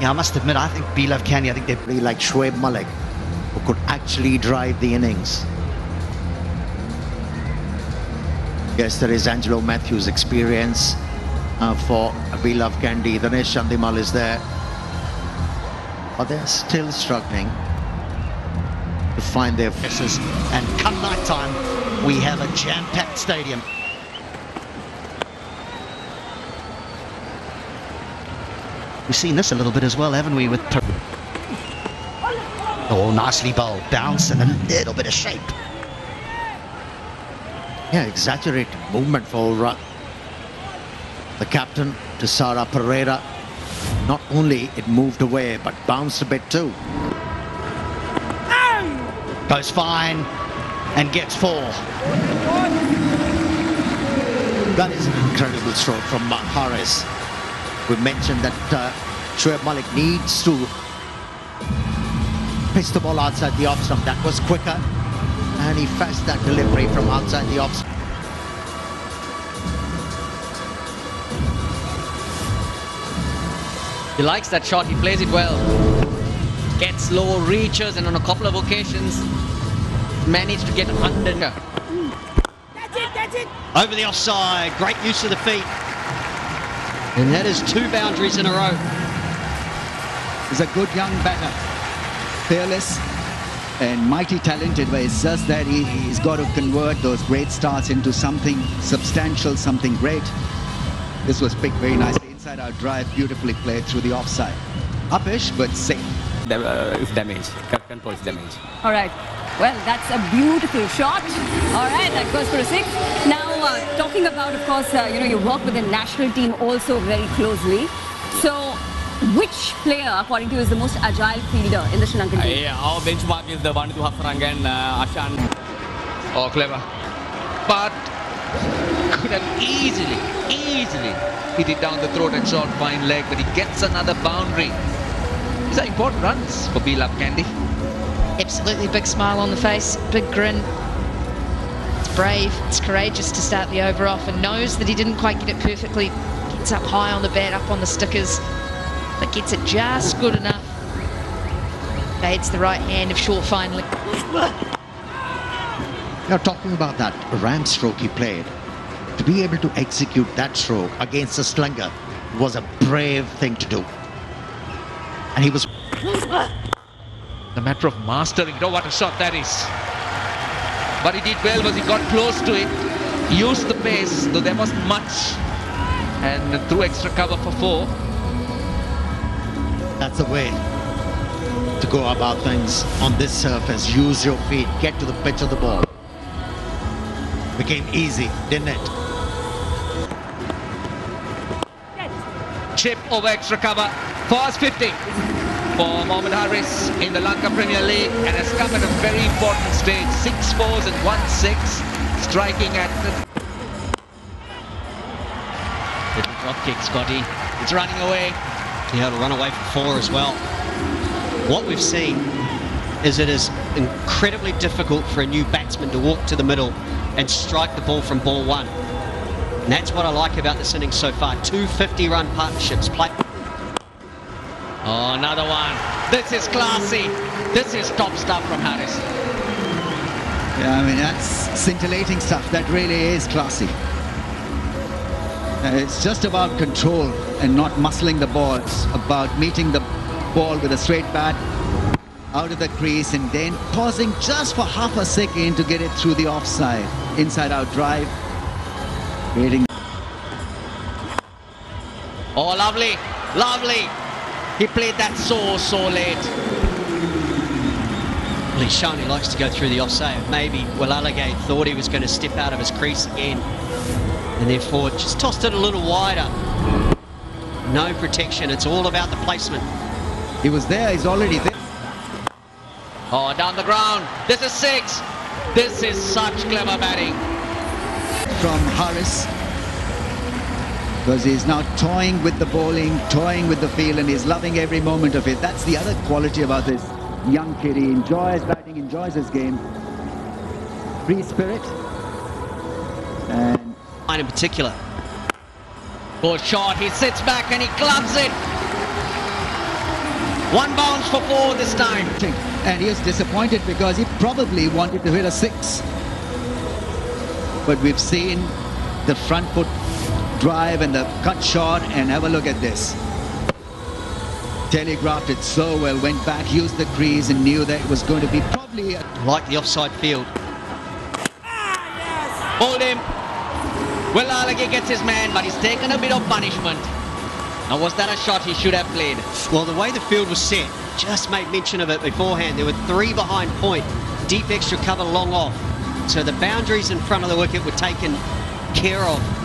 Yeah, I must admit, I think B Love I think they're Really like Shoaib Malik, who could actually drive the innings. Yes, there is Angelo Mathews' experience uh, for Love Kandy. Dinesh Chandimal is there. But they're still struggling to find their misses. And come night time, we have a jam-packed stadium. We've seen this a little bit as well, haven't we, with... Oh, nicely bowled. Bounce and a little bit of shape. Yeah, exaggerated movement for Ra- the captain to Sara Perera. Not only it moved away, but bounced a bit too. Goes fine and gets four. That is an incredible stroke from uh, Haris. We mentioned that uh, Shoaib Malik needs to pitch the ball outside the off stump. That was quicker. And he fetched that delivery from outside the off stump. He likes that shot, he plays it well. Gets low, reaches, and on a couple of occasions managed to get under. That's it, that's it. Over the offside. Great use of the feet. And that is two boundaries in a row. He's a good young batter. Fearless and mighty talented, but it's just that he, he's got to convert those great starts into something substantial, something great. This was picked very nicely. Inside out drive, beautifully played through the offside. Uppish, but safe. uh, is damage. Control is damage. All right. Well, that's a beautiful shot. All right, that goes for a six. Now, uh, talking about, of course, uh, you know, you work with the national team also very closely. So, which player, according to you, is the most agile fielder in the Sri Lankan Uh, team? yeah, our benchmark is the one to Hafrang and uh, Ashan. Oh, clever. But could have easily, easily hit it down the throat and shot fine leg, but he gets another boundary. These are important runs for B Love Kandy. Absolutely big smile on the face, big grin. It's brave, it's courageous to start the over off and knows that he didn't quite get it perfectly. Gets up high on the bat, up on the stickers, but gets it just good enough. Fades the right hand of short finally. You're talking about that ram stroke he played. To be able to execute that stroke against a slinger was a brave thing to do. And he was The matter of mastering. Oh, what a shot that is. But he did well was he got close to it, used the pace, though there wasn't much, and threw extra cover for four. That's the way to go about things on this surface. Use your feet, get to the pitch of the ball. Became easy, didn't it? Chip over extra cover. First 50 for Mohammad Haris in the Lanka Premier League and has come at a very important stage. Six fours and one six, striking at the Little drop kick, Scotty. It's running away. Yeah, it'll run away from four as well. What we've seen is it is incredibly difficult for a new batsman to walk to the middle and strike the ball from ball one. And that's what I like about this innings so far. Two 50-run partnerships. Play. Oh, another one. This is classy. This is top stuff from Haris. Yeah, I mean, that's scintillating stuff. That really is classy. Uh, It's just about control and not muscling the ball. It's about meeting the ball with a straight bat out of the crease and then pausing just for half a second to get it through the offside. Inside out drive. Creating Oh, lovely. Lovely. He played that so, so late. Well, he's shown he likes to go through the offside. Maybe Wellalage thought he was going to step out of his crease again. And therefore just tossed it a little wider. No protection. It's all about the placement. He was there. He's already there. Oh, down the ground. This is six. This is such clever batting. from Haris because he's now toying with the bowling, toying with the field, and he's loving every moment of it. That's the other quality about this young kid. He enjoys batting, enjoys his game. Free spirit. And in particular. Good shot. He sits back and he gloves it. One bounce for four this time. And he is disappointed because he probably wanted to hit a six. But we've seen the front foot drive and the cut shot and have a look at this. Telegraphed it so well, went back, used the crease and knew that it was going to be probably a Like the offside field. Hold him. Wellalage gets his man, but he's taken a bit of punishment. Now, was that a shot he should have played? Well, the way the field was set, just made mention of it beforehand. There were three behind point, deep extra cover long off. So the boundaries in front of the wicket were taken care of